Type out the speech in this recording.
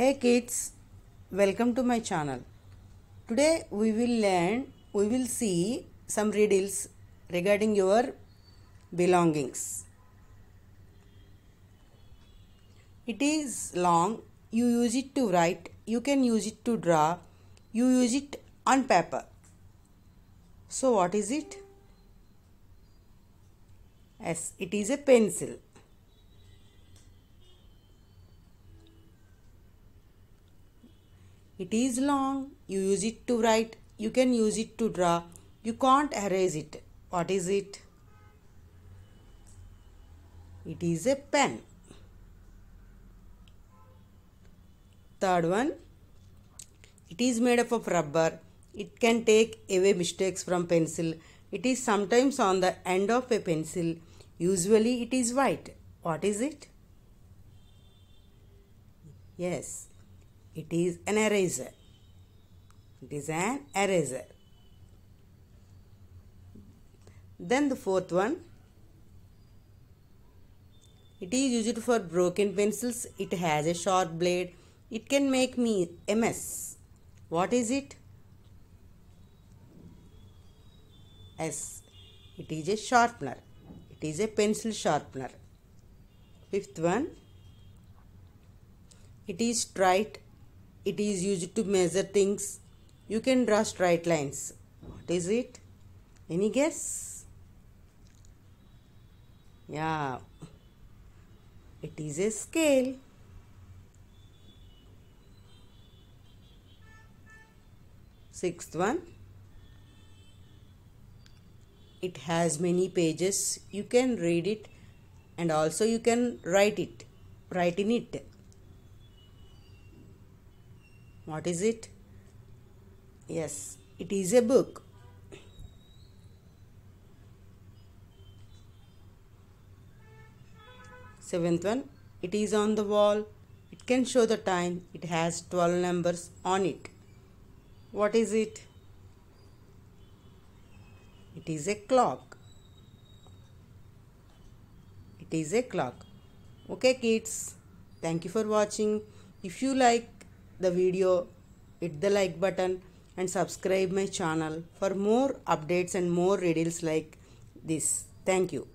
Hey kids, welcome to my channel. Today we will learn, we will see some riddles regarding your belongings. It is long, you use it to write, you can use it to draw, you use it on paper. So, what is it? Yes, it is a pencil. It is long, you use it to write, you can use it to draw, you can't erase it. What is it? It is a pen. Third one, it is made up of rubber. It can take away mistakes from pencil. It is sometimes on the end of a pencil. Usually it is white. What is it? Yes, it is an eraser. It is an eraser. Then the fourth one. It is used for broken pencils. It has a sharp blade. It can make me a mess. What is it? S. it is a sharpener. It is a pencil sharpener. Fifth one. It is straight. It is used to measure things. You can draw straight lines. What is it? Any guess? Yeah, it is a scale. Sixth one. It has many pages. You can read it and also you can write it. Write in it. What is it? Yes, it is a book. Seventh one, it is on the wall. It can show the time. It has 12 numbers on it. What is it? It is a clock. It is a clock. Okay, kids. Thank you for watching. If you like the video, hit the like button and subscribe my channel for more updates and more riddles like this. Thank you.